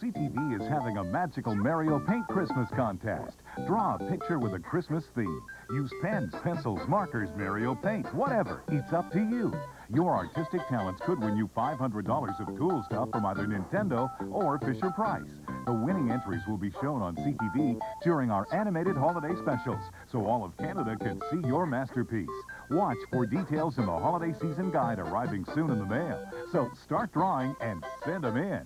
CTV is having a magical Mario Paint Christmas contest. Draw a picture with a Christmas theme. Use pens, pencils, markers, Mario paint, whatever. It's up to you. Your artistic talents could win you $500 of cool stuff from either Nintendo or Fisher-Price. The winning entries will be shown on CTV during our animated holiday specials, so all of Canada can see your masterpiece. Watch for details in the holiday season guide arriving soon in the mail. So start drawing and send them in.